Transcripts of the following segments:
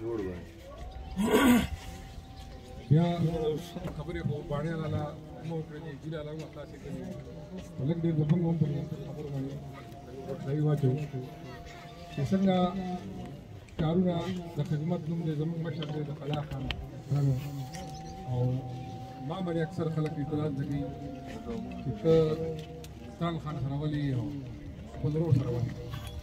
جوړ وای بیا خبرې په باندې لاله مو کړې چې لاله مو خلاصې کړې ولګ دې زمونږ هم په خبرو باندې ځای واچو چې څنګه کارونه د خدمت نوم دی زمونږ مشر دی د قلا خان او ما باندې اکثر خلک اعتراض کوي چې ته ستان خان سره ولي او خپل ورور سره ولي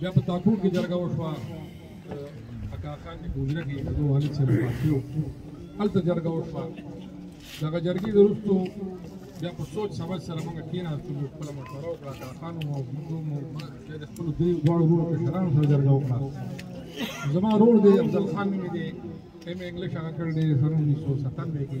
بیا په تاکو کې جرګه وشوه اکا خان په حجره کې د والد سره پاتې و هلته جرګه وشوه دغه جرګې وروسته بیا په سوچ سمج سره موږ کېناستو موږ خپله مشوره وکړه اکا خان وو او موږ مو د خپلو درې دواړو وروڼو کشرانو سره جرګه وکړه زما ورور دی افضل خان مې دی ایم انګلش هغه کړی دی سن انیس سو ستانوې کې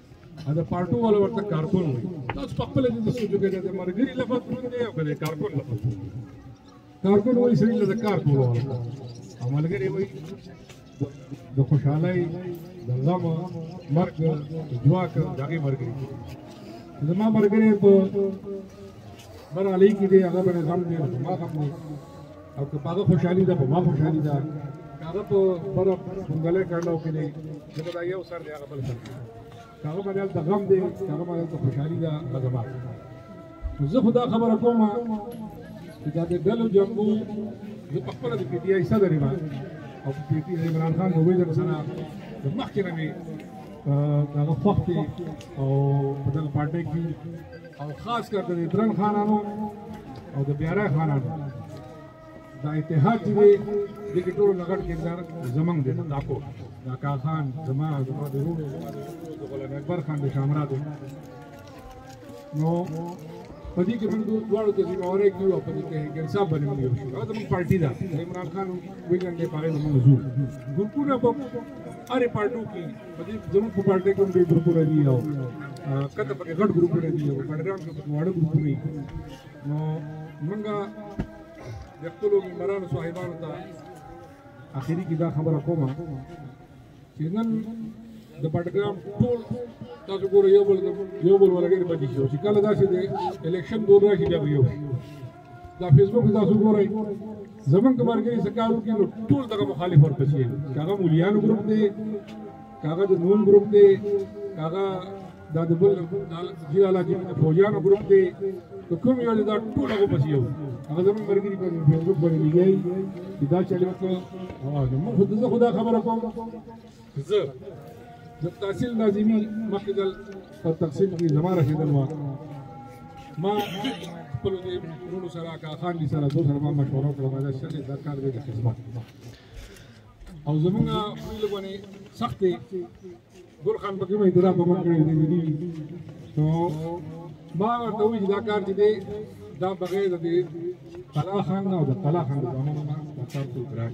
ا د پارټو ول ورته کارکون وي تاسو په خپل دې سوچ وکړئ چې مرګري لفظ کوم دی او کله کارکون لفظ کوم دی کارکون وایي سړي له کار کولو ورته او ملګری وایي د خوشحالۍ د غم مرګ ځواک دغه مرګري زما مرګري په بر علی کې دی هغه به نظام دی ما خپل او که هغه خوشحالي ده په ما خوشحالي ده که هغه په بره سنګلی کړنو کې دی ځکه دا یو سر دی هغه بل سر دی که هغه باندې هلته غم دی که هغه باندې هلته خوشحالي ده هغه زما نو زه خو دا خبره کوم چې دا د ډلو جنګو زه په خپله د پي ټي آی صدر یم او په پي ټي آی عمران خان موبایل سره د مخکې نه مې هغه خوښ دی او په دغه پارټۍ کې او خاص کر د درن خانانو او د بیارای خانانو دا اتحاد دی د ټول لګړ کردار زمنګ دی دا کو دا کا خان زما زما د روح د غلام اکبر خان د شامرا دی نو په دې کې موږ دواړو ته ذمہ واري کیو په دې کې انصاف باندې موږ یو شو دا موږ پارټي دا عمران خان ویلن دې پاره موږ زو ګورکونه په اره پارټو کې په دې زموږ په پارټۍ کې هم ډېر ګروپونه دي او کته پکې غټ ګروپونه دي او بډګرام کې پکې واړه ګروپونه دي نو موږ د خپلو ممبرانو صاحبانو ته اخري کې دا خبره کومه چې نن د بډګرام ټول تاسو ګورئ یو بل یو بل ولګېد پاتې شو چې کله داسې د الیکشن دور راشي بیا به یو شي دا فیسبوک تاسو ګورئ زمونږ مرګري سکارو کې نو ټول دغه مخالف ورپسې هغه مولیانو ګروپ دی هغه د نون ګروپ دی هغه دا د بل جیل علا کې فوجانو ګروپ دی نو کوم یو دا ټول هغه پسې یو هغه زمونږ مرګري په فیسبوک باندې لګي دا چلی وکړو نو موږ خو خدا خبره کوم زه د تحصیل لازمي مخکې دل په تقسیم کې زما رسېدل وه ما خپل دې ورونو سره کاخان دي سره دوه سره ما مشوره وکړه ما دا شته دا کار دې خدمت او زمونږ ویل باندې سخت دی ګل خان پکې مې درا په من کړې دي نو ما ورته وی دا کار چې دی دا بغیر د دې قلا خان او د قلا خان د زمانه نه دا کار ټول ګران